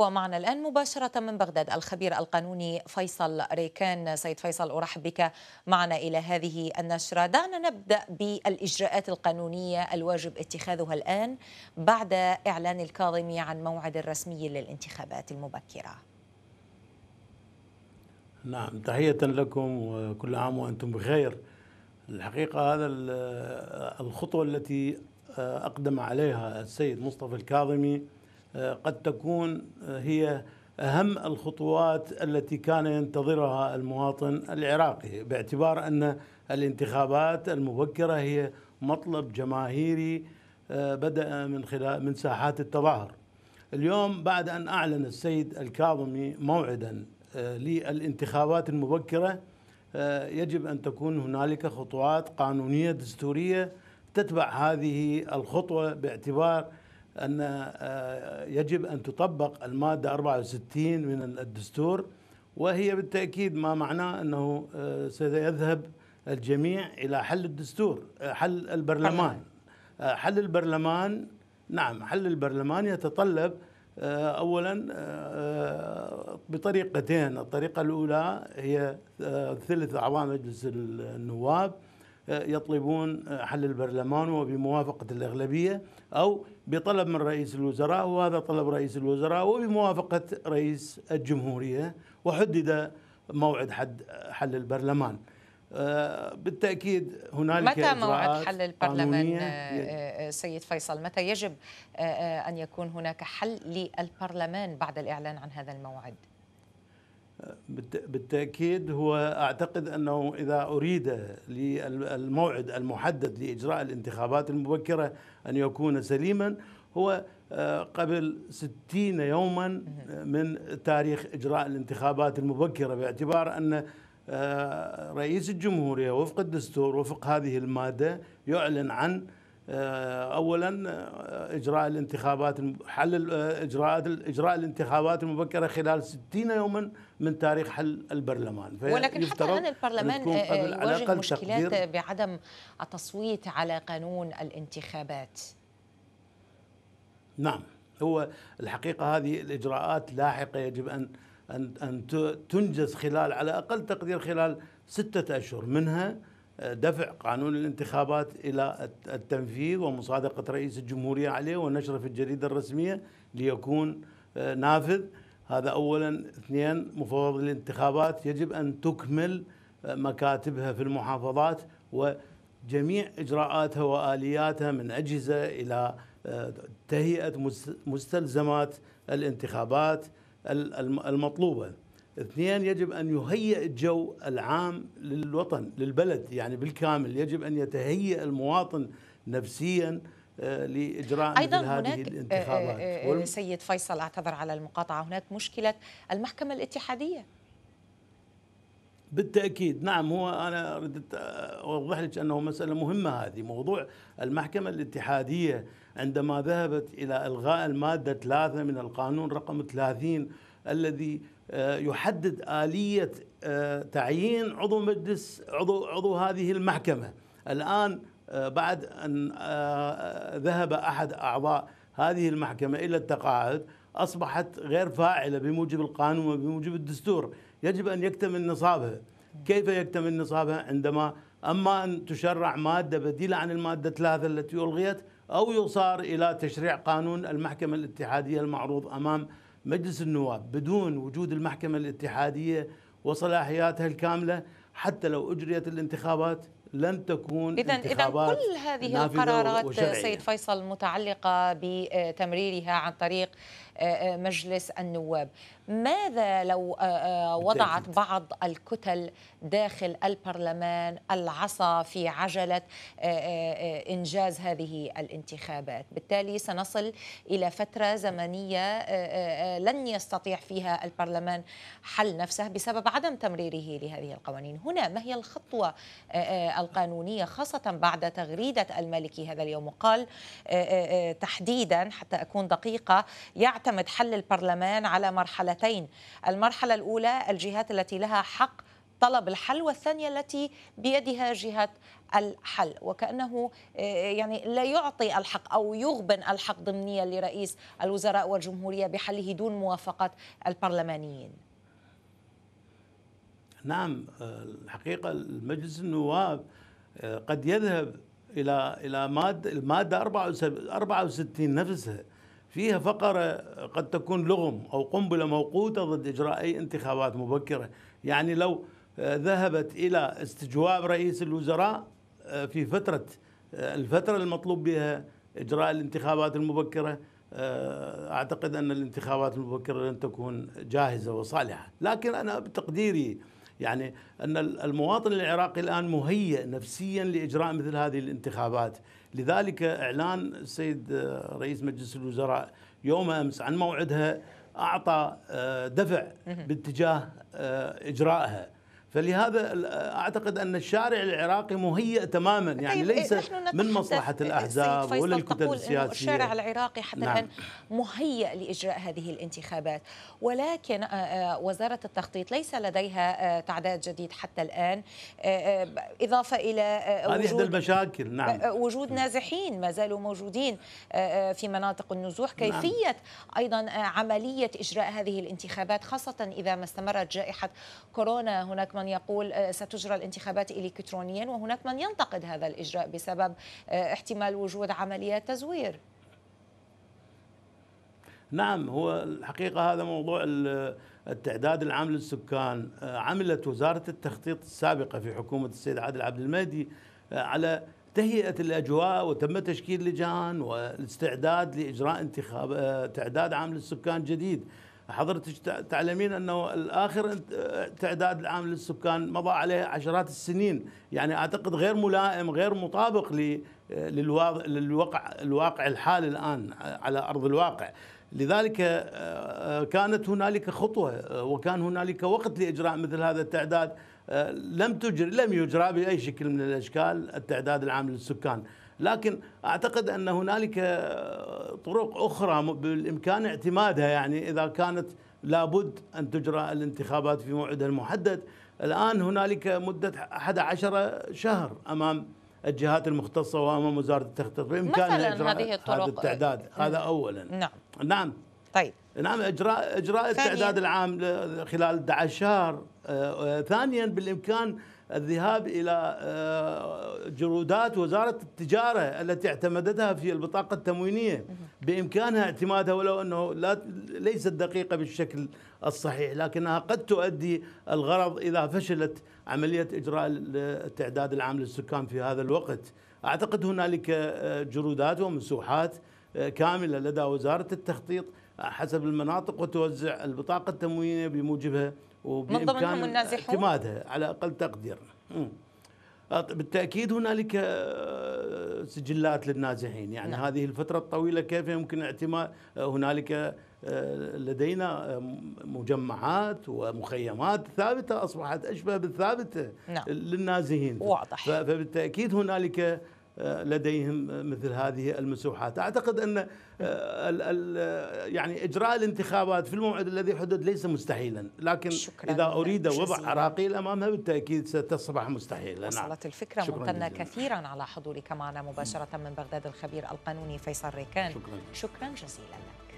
ومعنا الآن مباشرة من بغداد الخبير القانوني فيصل ريكان. سيد فيصل أرحب بك معنا إلى هذه النشرة. دعنا نبدأ بالإجراءات القانونية الواجب اتخاذها الآن بعد إعلان الكاظمي عن موعد رسمي للانتخابات المبكرة. نعم تحية لكم وكل عام وأنتم بخير. الحقيقة هذا الخطوة التي أقدم عليها السيد مصطفى الكاظمي قد تكون هي أهم الخطوات التي كان ينتظرها المواطن العراقي باعتبار أن الانتخابات المبكرة هي مطلب جماهيري بدأ من خلال من ساحات التظاهر. اليوم بعد أن أعلن السيد الكاظمي موعدا للانتخابات المبكرة يجب أن تكون هنالك خطوات قانونية دستورية تتبع هذه الخطوة باعتبار أن آه، يجب أن تطبق المادة 64 من الدستور وهي بالتأكيد ما معناه أنه آه، سيذهب الجميع إلى حل الدستور آه، حل البرلمان. حل البرلمان نعم حل البرلمان يتطلب اولا بطريقتين. الطريقة الأولى هي ثلث اعضاء مجلس النواب. يطلبون حل البرلمان وبموافقة الأغلبية أو بطلب من رئيس الوزراء وهذا طلب رئيس الوزراء وبموافقة رئيس الجمهورية وحدد موعد حد حل البرلمان. آه، بالتأكيد هنالك متى موعد حل البرلمان؟ آه، آه، سيد فيصل متى يجب أن يكون هناك حل للبرلمان بعد الإعلان عن هذا الموعد؟ بالتأكيد هو أعتقد أنه إذا أريد للموعد المحدد لإجراء الانتخابات المبكرة أن يكون سليما هو آه، قبل ستين يوما من تاريخ إجراء الانتخابات المبكرة باعتبار أن آه، رئيس الجمهورية وفق الدستور وفق هذه المادة يعلن عن آه، اولا آه، إجراء الانتخابات حل آه، اجراءات إجراء الانتخابات المبكرة خلال 60 يوما من تاريخ حل البرلمان. ولكن حتى الآن البرلمان يواجه مشكلات بعدم التصويت على قانون الانتخابات. نعم. هو الحقيقة هذه الإجراءات لاحقة يجب أن أن أن تنجز خلال على أقل تقدير خلال ستة أشهر. منها دفع قانون الانتخابات إلى التنفيذ ومصادقة رئيس الجمهورية عليه ونشره في الجريدة الرسمية ليكون آه، نافذ. هذا اولا. اثنين مفوض الانتخابات يجب أن تكمل آه، مكاتبها في المحافظات وجميع إجراءاتها وآلياتها من أجهزة إلى آه، تهيئة مستلزمات الانتخابات المطلوبة. اثنين يجب أن يهيئ الجو العام للوطن للبلد يعني بالكامل. يجب أن يتهيئ المواطن نفسيا آه، لإجراء أيضا مثل هناك هذه الانتخابات. آه، آه، سيد فيصل اعتذر على المقاطعة. هناك مشكلة المحكمة الاتحادية. بالتأكيد. نعم هو أنا ردت أوضح لك أنه مسألة مهمة هذه. موضوع المحكمة الاتحادية عندما ذهبت إلى إلغاء المادة ثلاثة من القانون رقم 30 الذي يحدد آلية آه، تعيين عضو مجلس عضو عضو هذه المحكمة. الآن آه، بعد أن ذهب أحد أعضاء هذه المحكمة إلى التقاعد أصبحت غير فاعلة بموجب القانون وبموجب الدستور. يجب أن يكتمل نصابها كيف يكتمل نصابها عندما أما أن تشرع مادة بديلة عن المادة ثلاثة التي ألغيت أو يصار إلى تشريع قانون المحكمة الاتحادية المعروض أمام مجلس النواب بدون وجود المحكمة الاتحادية وصلاحياتها الكاملة حتى لو أجريت الانتخابات لن تكون إذا إذا كل هذه القرارات سيد فيصل متعلقة بتمريرها عن طريق مجلس النواب. ماذا لو آه، آه، وضعت بعض الكتل داخل البرلمان العصا في عجلة آه، إنجاز هذه الانتخابات؟ بالتالي سنصل إلى فترة زمنية لن يستطيع فيها البرلمان حل نفسه بسبب عدم تمريره لهذه القوانين. هنا ما هي الخطوة القانونية خاصة بعد تغريدة المالكي هذا اليوم؟ وقال تحديدا حتى أكون دقيقة يعتمد يعتمد حل البرلمان على مرحلتين المرحلة الأولى الجهات التي لها حق طلب الحل والثانية التي بيدها جهة الحل. وكأنه يعني لا يعطي الحق أو يغبن الحق ضمنيا لرئيس الوزراء والجمهورية بحله دون موافقة البرلمانيين. نعم الحقيقة المجلس النواب قد يذهب إلى إلى مادة الماده 64 نفسها فيها فقرة قد تكون لغم أو قنبلة موقوتة ضد إجراء أي انتخابات مبكرة، يعني لو ذهبت إلى استجواب رئيس الوزراء في فترة الفترة المطلوب بها إجراء الانتخابات المبكرة أعتقد أن الانتخابات المبكرة لن تكون جاهزة وصالحة، لكن أنا بتقديري يعني أن المواطن العراقي الآن مهيئ نفسيا لإجراء مثل هذه الانتخابات. لذلك إعلان السيد رئيس مجلس الوزراء يوم أمس عن موعدها أعطى آه، دفع باتجاه آه، إجرائها. فلهذا أعتقد أن الشارع العراقي مهيئ تماما. يعني طيب ليس من مصلحة الأحزاب ولا الكتل السياسية. الشارع العراقي حتى نعم. الآن مهيئ لإجراء هذه الانتخابات. ولكن آه، آه، وزارة التخطيط ليس لديها آه، تعداد جديد حتى الآن. إضافة إلى هذه إحدى المشاكل. نعم. وجود نازحين ما زالوا موجودين في مناطق النزوح. نعم. كيفية نعم. أيضا عملية إجراء هذه الانتخابات خاصة إذا ما استمرت جائحة كورونا؟ هناك من يقول آه، ستجرى الانتخابات إلكترونيا وهناك من ينتقد هذا الإجراء بسبب آه، احتمال وجود عمليات تزوير. نعم هو الحقيقة هذا موضوع التعداد العام للسكان آه، عملت وزارة التخطيط السابقة في حكومة السيد عادل عبد المهدي على تهيئة الأجواء وتم تشكيل لجان والاستعداد لإجراء انتخاب تعداد عام للسكان جديد. حضرتك تعلمين أنه الآخر تعداد العام للسكان مضى عليه عشرات السنين. يعني أعتقد غير ملائم غير مطابق للواقع الواقع الحالي الآن على أرض الواقع. لذلك آه، كانت هنالك خطوة وكان هنالك وقت لإجراء مثل هذا التعداد. آه، لم تجري لم يجرى بأي شكل من الأشكال التعداد العام للسكان. لكن أعتقد أن هنالك طرق أخرى بالإمكان اعتمادها. يعني إذا كانت لابد أن تجرى الانتخابات في موعدها المحدد الآن هنالك مدة 11 شهر أمام الجهات المختصة وأمام وزارة التخطيط بامكانها إجراء هذه الطرق. هذا التعداد. هذا اولا. نعم. نعم. طيب. نعم إجراء إجراء التعداد العام خلال 11 شهر آه، آه، ثانيا بالإمكان الذهاب إلى آه، جرودات وزارة التجارة التي اعتمدتها في البطاقة التموينية بإمكانها اعتمادها ولو أنه لا ليست دقيقة بالشكل الصحيح لكنها قد تؤدي الغرض إذا فشلت عملية إجراء التعداد العام للسكان في هذا الوقت. أعتقد هنالك آه، جرودات ومسوحات آه، كاملة لدى وزارة التخطيط حسب المناطق وتوزع البطاقة التموينية بموجبها وبامكان اعتمادها على أقل تقدير. بالتأكيد هنالك آه، سجلات للنازحين. يعني نعم. هذه الفترة الطويلة كيف يمكن اعتماد؟ هنالك آه، لدينا مجمعات ومخيمات ثابتة أصبحت أشبه بالثابتة نعم. للنازحين. واضح. فبالتأكيد هنالك لديهم مثل هذه المسوحات. أعتقد أن آه، يعني إجراء الانتخابات في الموعد الذي حدد ليس مستحيلا لكن إذا أريد وضع عراقيل امامها بالتأكيد ستصبح مستحيله وصلت نعم. الفكرة ممتنة كثيرا على حضورك معنا مباشرة من بغداد الخبير القانوني فيصل ريكان. شكرا. شكرا جزيلا لك.